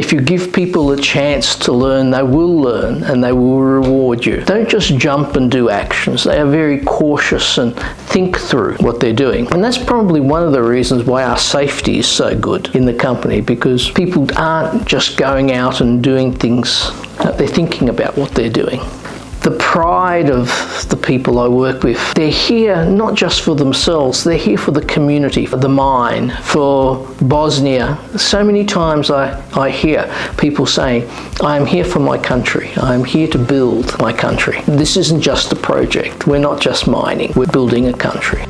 If you give people a chance to learn, they will learn and they will reward you. Don't just jump and do actions. They are very cautious and think through what they're doing. And that's probably one of the reasons why our safety is so good in the company because people aren't just going out and doing things, they're thinking about what they're doing the pride of the people I work with. They're here not just for themselves, they're here for the community, for the mine, for Bosnia. So many times I, I hear people saying, I am here for my country, I am here to build my country. This isn't just a project, we're not just mining, we're building a country.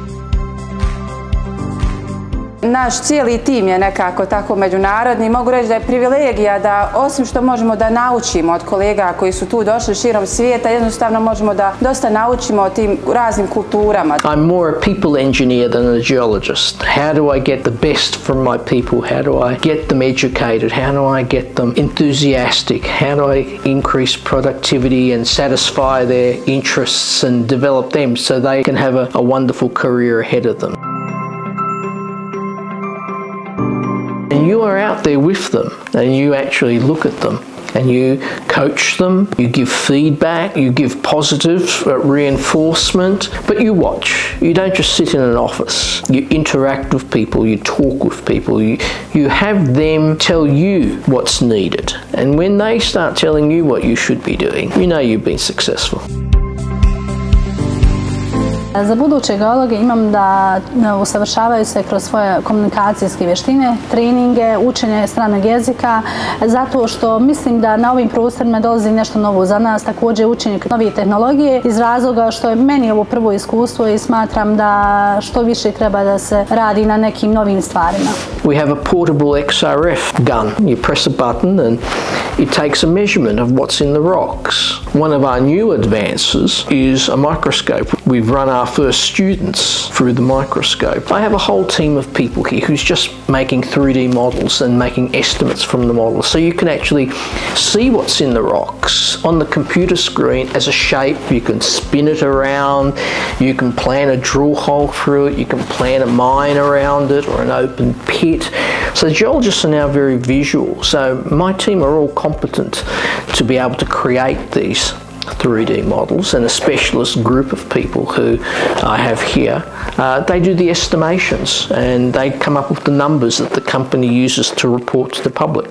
Naš cijeli tim je nekako tako međunarodni. Mogu reći da je privilegija da osim što možemo da naučimo od kolega koji su tu došli širom svijeta, jednostavno možemo da dosta naučimo o tim raznim kulturama. I'm more a people engineer than a geologist. How do I get the best from my people? How do I get them educated? How do I get them enthusiastic? How do I increase productivity and satisfy their interests and develop them so they can have a, a wonderful career ahead of them? And you are out there with them and you actually look at them and you coach them, you give feedback, you give positive uh, reinforcement, but you watch. You don't just sit in an office. You interact with people, you talk with people, you, you have them tell you what's needed. And when they start telling you what you should be doing, you know you've been successful. Za buduće geologe imam da usavršavaju se kroz svoje komunikacijske vještine, treninge, učenje stranog jezika, zato što mislim da na ovim prostorima dolazi nešto novo za nas, također učenje tehnologije, iz razloga što je meni ovo prvo iskustvo i smatram da što više treba da se radi na nekim novim stvarima. We have a portable XRF gun. You press a button and it takes a measurement of what's in the rocks. One of our new advances is a microscope. We've run our our first students through the microscope. I have a whole team of people here who's just making 3D models and making estimates from the models. So you can actually see what's in the rocks on the computer screen as a shape. You can spin it around, you can plan a drill hole through it, you can plan a mine around it or an open pit. So geologists are now very visual. So my team are all competent to be able to create these 3D models and a specialist group of people who I have here, uh, they do the estimations and they come up with the numbers that the company uses to report to the public.